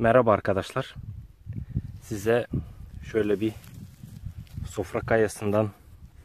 Merhaba arkadaşlar. Size şöyle bir sofra kayasından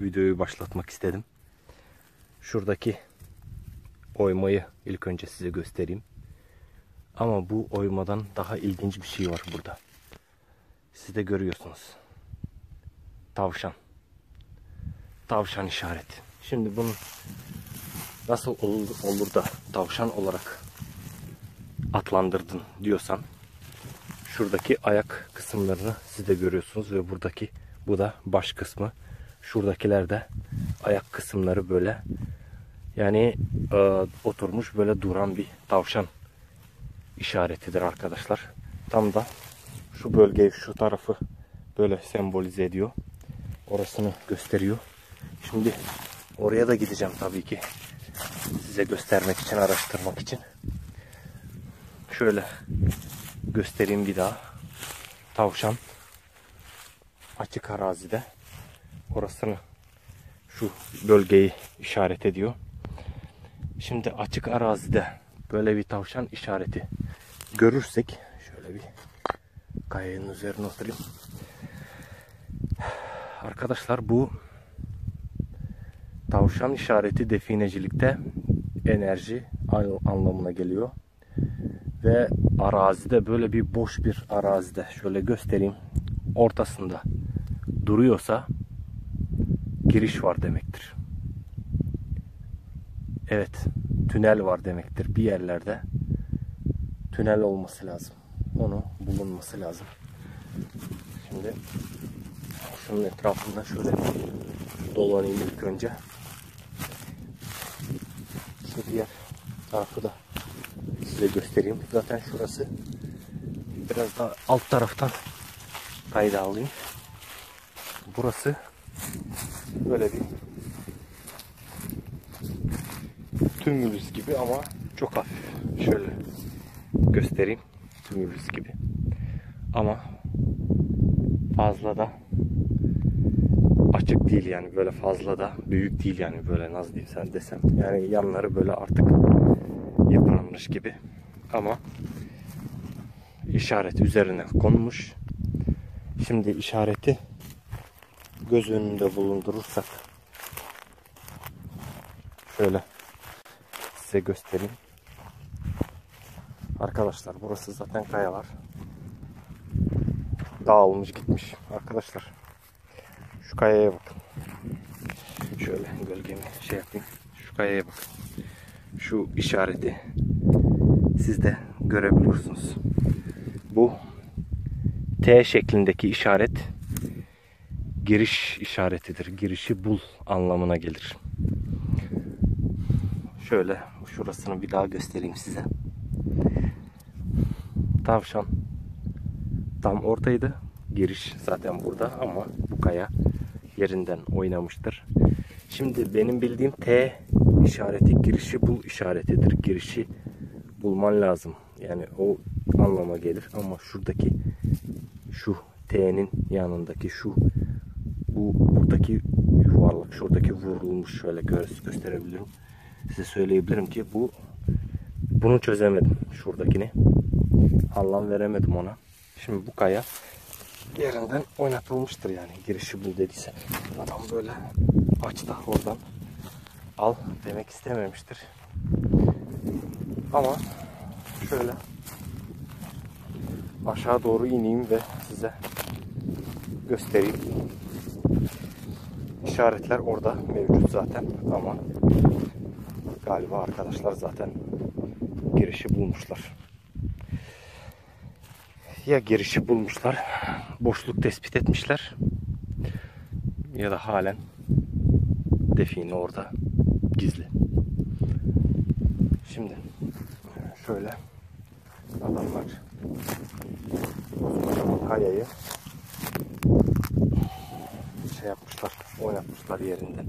videoyu başlatmak istedim. Şuradaki oymayı ilk önce size göstereyim. Ama bu oymadan daha ilginç bir şey var burada. Siz de görüyorsunuz. Tavşan. Tavşan işareti. Şimdi bunun nasıl olur, olur da tavşan olarak adlandırdın diyorsan şuradaki ayak kısımlarını siz de görüyorsunuz ve buradaki bu da baş kısmı. Şuradakiler de ayak kısımları böyle yani e, oturmuş böyle duran bir tavşan işaretidir arkadaşlar. Tam da şu bölgeyi şu tarafı böyle sembolize ediyor. Orasını gösteriyor. Şimdi oraya da gideceğim tabii ki. Size göstermek için, araştırmak için. Şöyle göstereyim bir daha. Tavşan açık arazide orasını şu bölgeyi işaret ediyor. Şimdi açık arazide böyle bir tavşan işareti görürsek şöyle bir kayanın üzerine oturayım. Arkadaşlar bu tavşan işareti definecilikte enerji anlamına geliyor. Ve arazide böyle bir boş bir arazide şöyle göstereyim ortasında duruyorsa giriş var demektir. Evet tünel var demektir bir yerlerde tünel olması lazım. Onu bulunması lazım. Şimdi şunun etrafında şöyle dolanayım ilk önce. Şu diğer tarafı da size göstereyim. Zaten şurası biraz daha alt taraftan kayda alayım. Burası böyle bir tümülüs gibi ama çok hafif. Şöyle göstereyim. Tümülüs gibi. Ama fazla da açık değil yani böyle fazla da büyük değil yani böyle nasıl diyeyim sen desem. Yani yanları böyle artık yıpranmış gibi. Ama işaret üzerine konmuş. Şimdi işareti göz önünde bulundurursak şöyle size göstereyim. Arkadaşlar burası zaten kayalar. Dağılmış gitmiş. Arkadaşlar şu kayaya bakın. Şöyle gölgemi şey yapayım. Şu kayaya bakın. Şu işareti siz de görebiliyorsunuz. Bu T şeklindeki işaret giriş işaretidir. Girişi bul anlamına gelir. Şöyle şurasını bir daha göstereyim size. Tavşan tam ortaydı. Giriş zaten burada ama bu kaya yerinden oynamıştır. Şimdi benim bildiğim T işareti girişi bul işaretidir. Girişi bulman lazım. Yani o anlama gelir ama şuradaki şu T'nin yanındaki şu bu buradaki yuvarlak şuradaki vurulmuş şöyle gö gösterebilirim. Size söyleyebilirim ki bu bunu çözemedim şuradakini. Anlam veremedim ona. Şimdi bu kaya yerinden oynatılmıştır yani girişi bul dediyse. Adam böyle aç da oradan al demek istememiştir. Ama şöyle aşağı doğru ineyim ve size göstereyim. İşaretler orada mevcut zaten ama galiba arkadaşlar zaten girişi bulmuşlar. Ya girişi bulmuşlar, boşluk tespit etmişler ya da halen define orada gizli. Şimdi şöyle adamlar kocaman kayayı şey yapmışlar, oynatmışlar yerinden.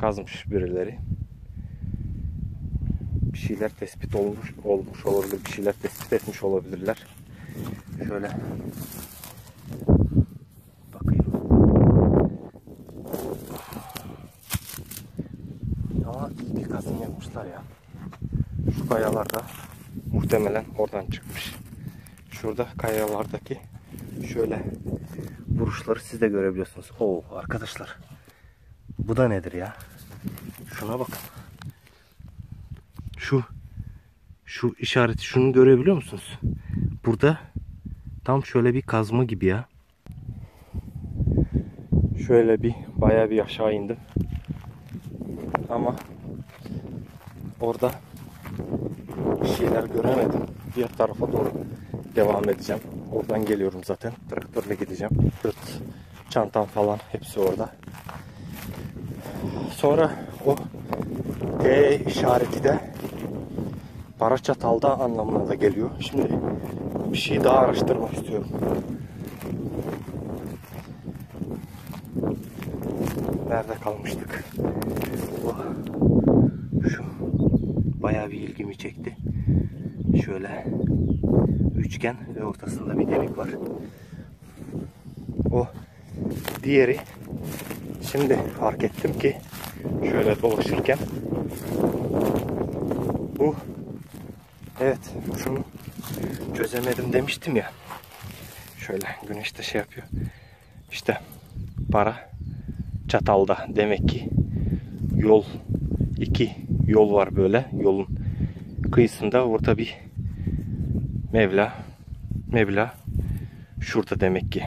Kazmış birileri. Bir şeyler tespit olmuş, olmuş olabilir, bir şeyler tespit etmiş olabilirler. Şöyle bakayım. Ama iyi bir kazım yapmışlar ya. Şu kayalarda Muhtemelen oradan çıkmış. Şurada kayalardaki şöyle vuruşları siz de görebiliyorsunuz. Oo arkadaşlar. Bu da nedir ya? Şuna bakın. Şu şu işareti şunu görebiliyor musunuz? Burada tam şöyle bir kazma gibi ya. Şöyle bir bayağı bir aşağı indim. Ama orada bir şeyler göremedim. Diğer tarafa doğru devam edeceğim. Oradan geliyorum zaten. Traktörle gideceğim. Sırt, çantam falan hepsi orada. Sonra o T işareti de para çatalda anlamına da geliyor. Şimdi bir şey daha araştırmak istiyorum. Nerede kalmıştık? Bu şu bayağı bir ilgimi çekti. Şöyle üçgen ve ortasında bir delik var. O diğeri şimdi fark ettim ki şöyle dolaşırken bu evet şunu çözemedim demiştim ya. Şöyle güneş de şey yapıyor. İşte para Çatal'da demek ki yol iki yol var böyle yolun kıyısında orada bir Mevla Mevla şurada demek ki.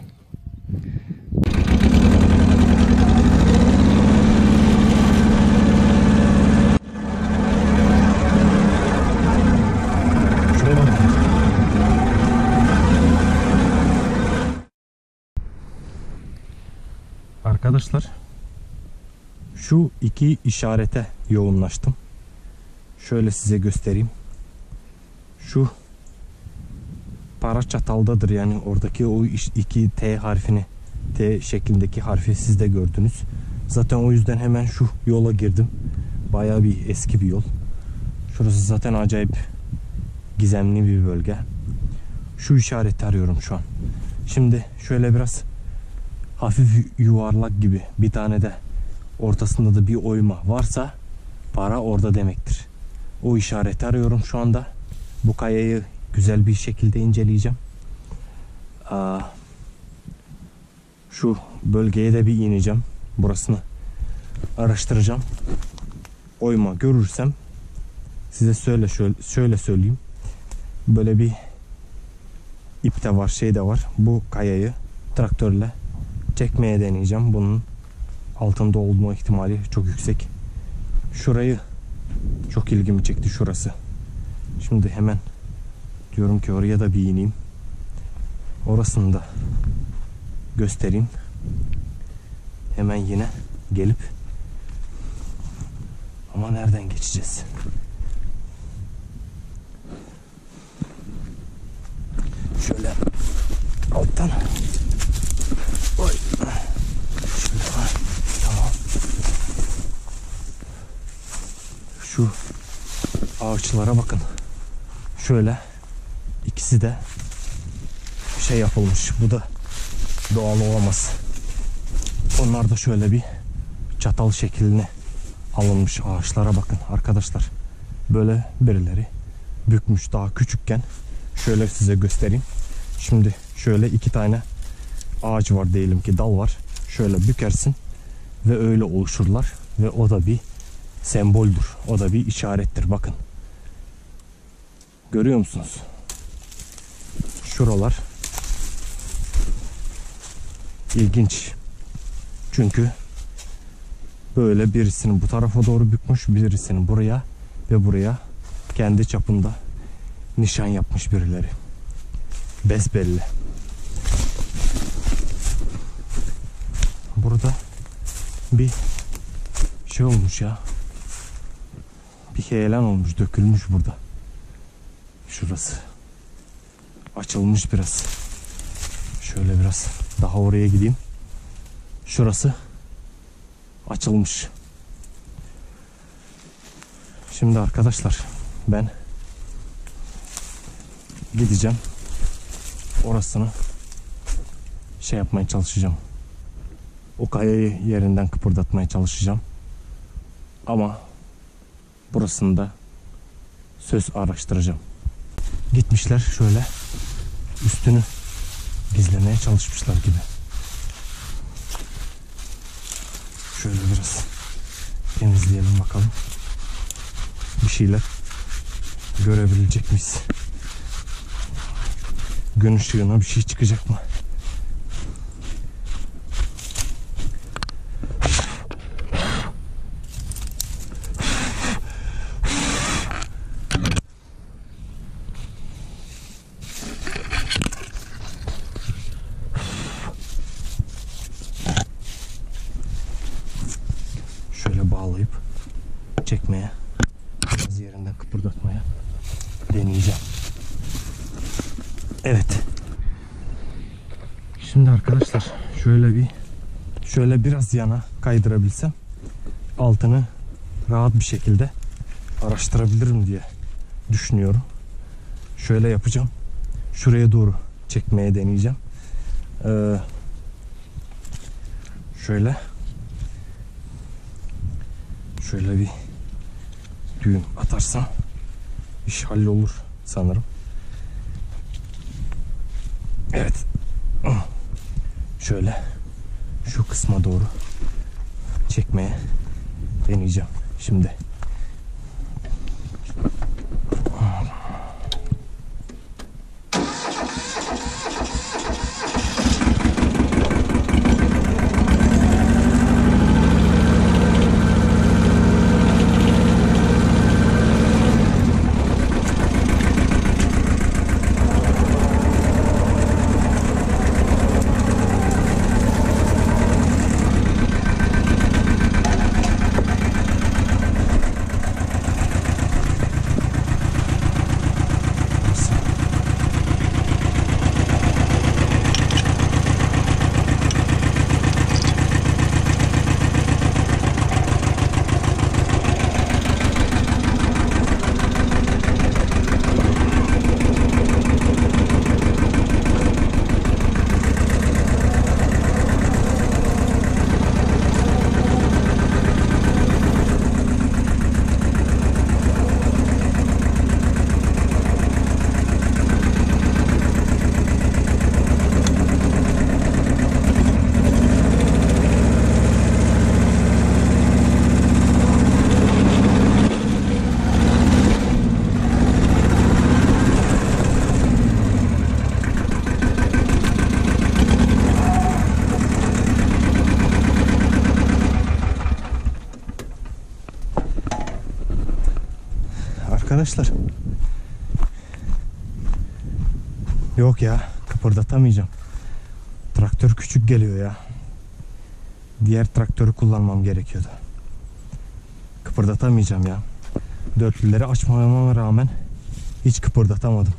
Arkadaşlar şu iki işarete yoğunlaştım. Şöyle size göstereyim. Şu para çataldadır yani oradaki o iki T harfini T şeklindeki harfi siz de gördünüz. Zaten o yüzden hemen şu yola girdim. Bayağı bir eski bir yol. Şurası zaten acayip gizemli bir bölge. Şu işareti arıyorum şu an. Şimdi şöyle biraz hafif yuvarlak gibi bir tane de ortasında da bir oyma varsa para orada demektir. O işareti arıyorum şu anda. Bu kayayı güzel bir şekilde inceleyeceğim. Şu bölgeye de bir ineceğim. Burasını araştıracağım. Oyma görürsem size söyle şöyle, şöyle söyleyeyim. Böyle bir ip de var, şey de var. Bu kayayı traktörle çekmeye deneyeceğim. Bunun altında olma ihtimali çok yüksek. Şurayı çok ilgimi çekti şurası. Şimdi hemen diyorum ki oraya da bir ineyim. Orasını da göstereyim. Hemen yine gelip ama nereden geçeceğiz? Şöyle alttan Oy. Şöyle var. Tamam. Şu ağaçlara bakın. Şöyle ikisi de şey yapılmış. Bu da doğal olamaz. Onlar da şöyle bir çatal şekline alınmış ağaçlara bakın arkadaşlar. Böyle birileri bükmüş daha küçükken. Şöyle size göstereyim. Şimdi şöyle iki tane ağaç var diyelim ki dal var. Şöyle bükersin ve öyle oluşurlar ve o da bir semboldür. O da bir işarettir bakın. Görüyor musunuz? Şuralar ilginç. Çünkü böyle birisini bu tarafa doğru bükmüş, birisini buraya ve buraya kendi çapında nişan yapmış birileri. Besbelli. Burada bir şey olmuş ya. Bir heyelan olmuş, dökülmüş burada. Şurası. Açılmış biraz. Şöyle biraz daha oraya gideyim. Şurası açılmış. Şimdi arkadaşlar ben gideceğim. Orasını şey yapmaya çalışacağım. O kayayı yerinden kıpırdatmaya çalışacağım. Ama burasını da söz araştıracağım. gitmişler şöyle üstünü gizlemeye çalışmışlar gibi. Şöyle biraz temizleyelim bakalım. Bir şeyler görebilecek miyiz? Gün ışığına bir şey çıkacak mı? Şöyle bağlayıp çekmeye biraz yerinden kıpırdatmaya deneyeceğim. Evet. Şimdi arkadaşlar şöyle bir şöyle biraz yana kaydırabilsem altını rahat bir şekilde araştırabilirim diye düşünüyorum. Şöyle yapacağım. Şuraya doğru çekmeye deneyeceğim. Ee, şöyle şöyle bir düğüm atarsam iş hallolur sanırım. Evet. Şöyle şu kısma doğru çekmeye deneyeceğim şimdi. Arkadaşlar Yok ya kıpırdatamayacağım. Traktör küçük geliyor ya. Diğer traktörü kullanmam gerekiyordu. Kıpırdatamayacağım ya. Dörtlüleri açmamama rağmen hiç kıpırdatamadım.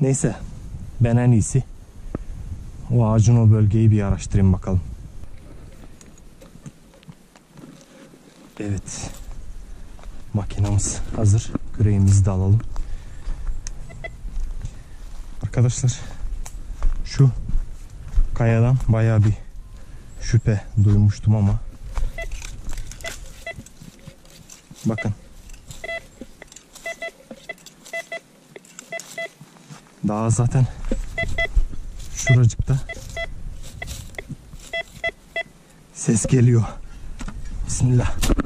Neyse ben en iyisi o ağacın o bölgeyi bir araştırayım bakalım. Evet. Makinamız hazır. Küreğimizi de alalım. Arkadaşlar şu kayadan bayağı bir şüphe duymuştum ama bakın daha zaten şuracıkta ses geliyor. Bismillah.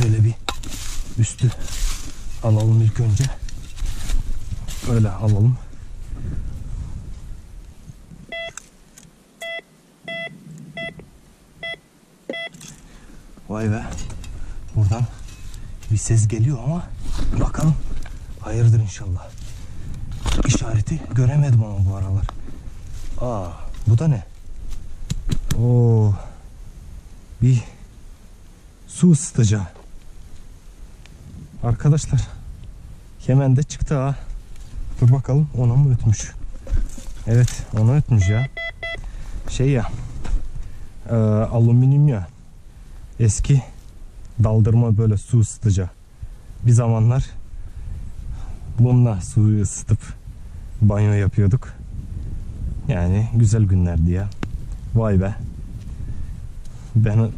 Şöyle bir üstü alalım ilk önce. Öyle alalım. Vay be. Buradan bir ses geliyor ama bakalım. Hayırdır inşallah. İşareti göremedim ama bu aralar. Aa, bu da ne? Oo. Bir su ısıtacağı. Arkadaşlar hemen de çıktı ha. Dur bakalım ona mı ötmüş? Evet ona ötmüş ya. Şey ya e, alüminyum ya eski daldırma böyle su ısıtıcı. Bir zamanlar bununla suyu ısıtıp banyo yapıyorduk. Yani güzel günlerdi ya. Vay be. Ben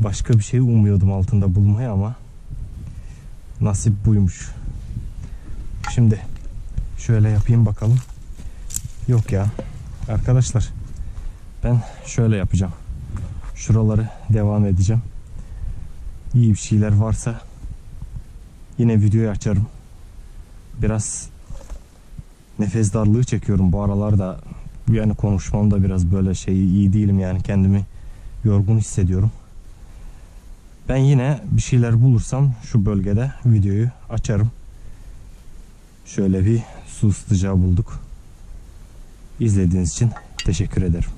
Başka bir şey umuyordum altında bulmayı ama nasip buymuş. Şimdi şöyle yapayım bakalım. Yok ya. Arkadaşlar ben şöyle yapacağım. Şuraları devam edeceğim. İyi bir şeyler varsa yine videoyu açarım. Biraz nefes darlığı çekiyorum bu aralarda. Yani konuşmam da biraz böyle şey iyi değilim yani kendimi yorgun hissediyorum. Ben yine bir şeyler bulursam şu bölgede videoyu açarım. Şöyle bir su ısıtacağı bulduk. İzlediğiniz için teşekkür ederim.